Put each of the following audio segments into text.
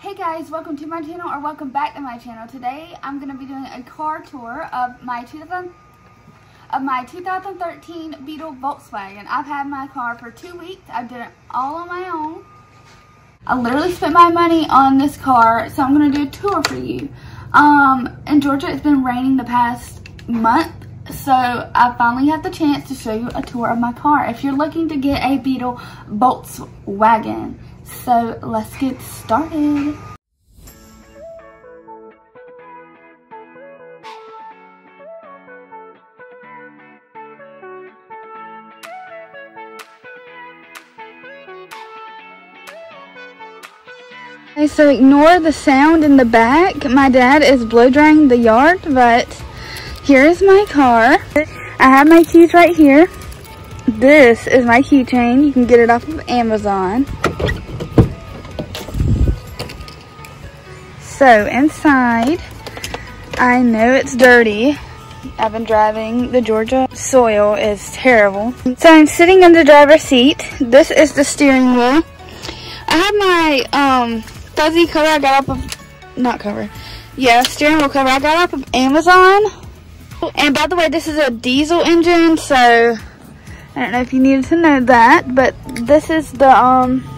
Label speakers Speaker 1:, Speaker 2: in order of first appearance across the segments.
Speaker 1: Hey guys, welcome to my channel or welcome back to my channel. Today I'm going to be doing a car tour of my 2000 of my 2013 Beetle Volkswagen. I've had my car for two weeks. I did it all on my own. I literally spent my money on this car, so I'm going to do a tour for you. Um, in Georgia, it's been raining the past month, so I finally had the chance to show you a tour of my car. If you're looking to get a Beetle Volkswagen, so let's get started. Okay, so ignore the sound in the back. My dad is blow drying the yard, but here is my car. I have my keys right here. This is my keychain. You can get it off of Amazon. So inside, I know it's dirty. I've been driving. The Georgia soil is terrible. So I'm sitting in the driver's seat. This is the steering wheel. I have my um, fuzzy cover I got off of, not cover, yeah, steering wheel cover I got off of Amazon. And by the way, this is a diesel engine, so I don't know if you needed to know that, but this is the um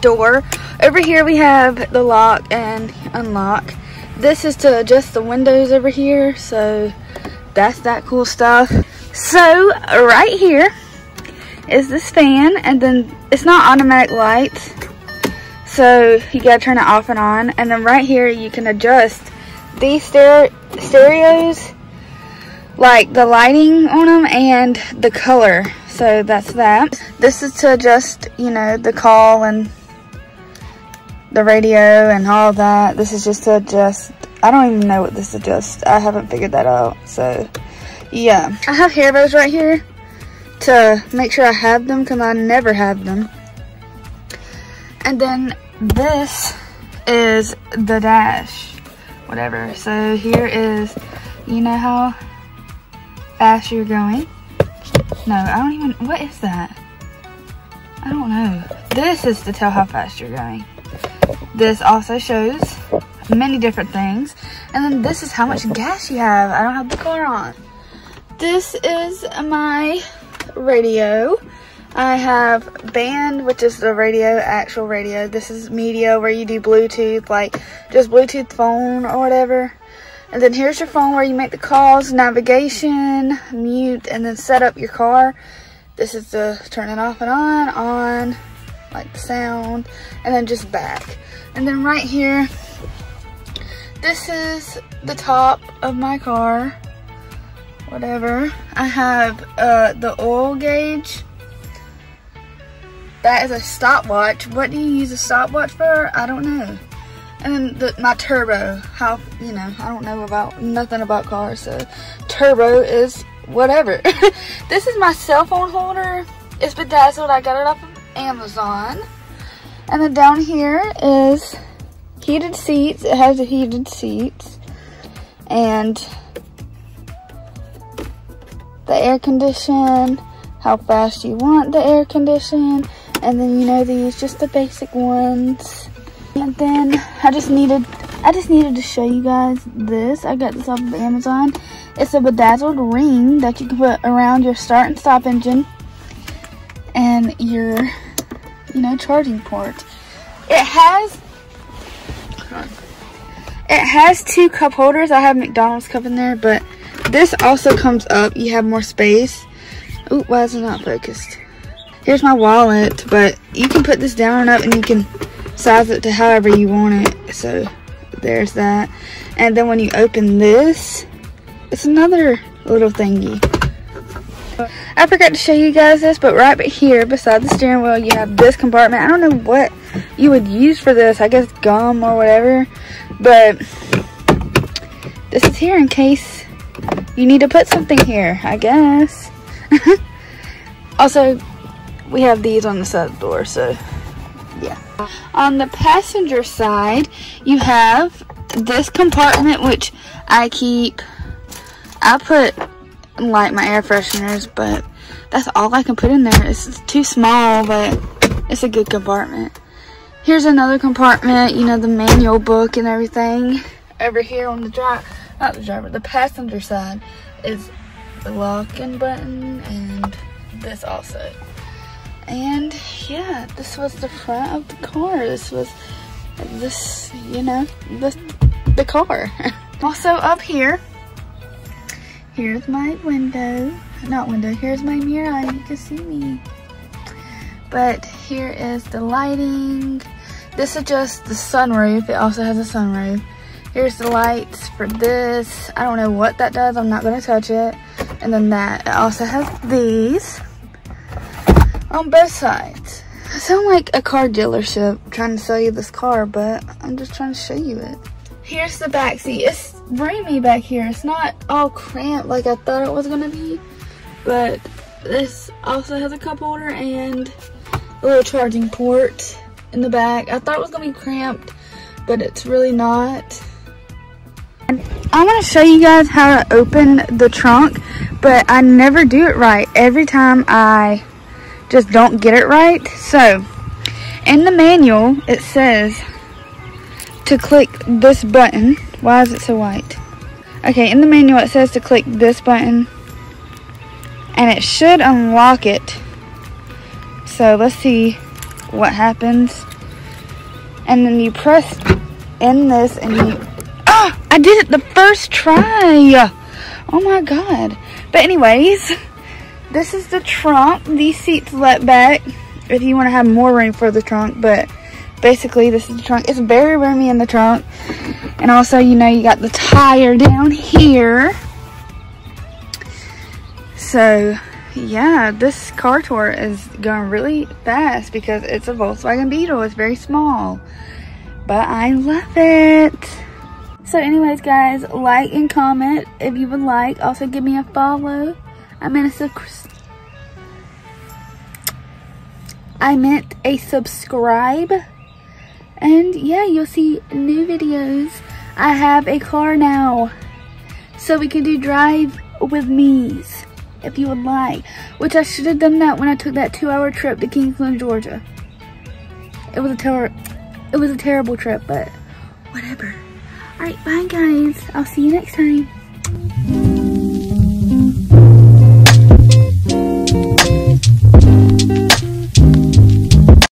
Speaker 1: door. Over here we have the lock and unlock. This is to adjust the windows over here, so that's that cool stuff. So right here is this fan, and then it's not automatic lights so you gotta turn it off and on. And then right here you can adjust these stereos, like the lighting on them and the color. So that's that. This is to adjust, you know, the call and the radio and all that. This is just to adjust. I don't even know what this adjusts. I haven't figured that out. So yeah. I have hair bows right here to make sure I have them because I never have them. And then this is the dash, whatever. So here is, you know how fast you're going? No, I don't even, what is that? I don't know. This is to tell how fast you're going. This also shows many different things. And then this is how much gas you have. I don't have the car on. This is my radio. I have band, which is the radio, actual radio. This is media where you do Bluetooth, like just Bluetooth phone or whatever. And then here's your phone where you make the calls, navigation, mute, and then set up your car. This is the turn it off and on, on, like sound, and then just back. And then right here, this is the top of my car, whatever. I have uh, the oil gauge that is a stopwatch. What do you use a stopwatch for? I don't know. And then the, my turbo, how, you know, I don't know about, nothing about cars, so turbo is whatever. this is my cell phone holder. It's bedazzled. I got it off of Amazon. And then down here is heated seats. It has heated seats. And the air condition, how fast you want the air condition, and then you know these, just the basic ones. And then I just needed, I just needed to show you guys this. I got this off of Amazon. It's a bedazzled ring that you can put around your start and stop engine and your, you know, charging port. It has, it has two cup holders. I have McDonald's cup in there, but this also comes up. You have more space. Ooh, why is it not focused? Here's my wallet, but you can put this down and up and you can size it to however you want it. So there's that. And then when you open this, it's another little thingy. I forgot to show you guys this, but right here beside the steering wheel, you have this compartment. I don't know what you would use for this. I guess gum or whatever. But this is here in case you need to put something here, I guess. also, we have these on the side door, so yeah. On the passenger side, you have this compartment, which I keep, I put like my air fresheners, but that's all I can put in there. It's too small, but it's a good compartment. Here's another compartment, you know, the manual book and everything. Over here on the drive, not the driver, the passenger side is the locking button and this also. And yeah, this was the front of the car. This was this, you know, the, the car. also up here, here's my window. Not window, here's my mirror. You can see me. But here is the lighting. This is just the sunroof. It also has a sunroof. Here's the lights for this. I don't know what that does. I'm not going to touch it. And then that. It also has these on both sides. I sound like a car dealership trying to sell you this car, but I'm just trying to show you it. Here's the back seat. It's roomy back here. It's not all cramped like I thought it was to be, but this also has a cup holder and a little charging port in the back. I thought it was to be cramped, but it's really not. I want to show you guys how to open the trunk, but I never do it right. Every time I just don't get it right. So, in the manual, it says to click this button. Why is it so white? Okay, in the manual, it says to click this button. And it should unlock it. So, let's see what happens. And then you press in this and you... Ah! I did it the first try! Oh my god. But anyways... This is the trunk. These seats let back if you want to have more room for the trunk, but basically this is the trunk. It's very roomy in the trunk. And also, you know, you got the tire down here. So, yeah, this car tour is going really fast because it's a Volkswagen Beetle. It's very small, but I love it. So anyways, guys, like and comment if you would like. Also, give me a follow. I meant a I meant a subscribe. And yeah, you'll see new videos. I have a car now. So we can do drive with me's if you would like. Which I should have done that when I took that two hour trip to Kingsland, Georgia. It was a ter it was a terrible trip, but whatever. Alright, bye guys. I'll see you next time.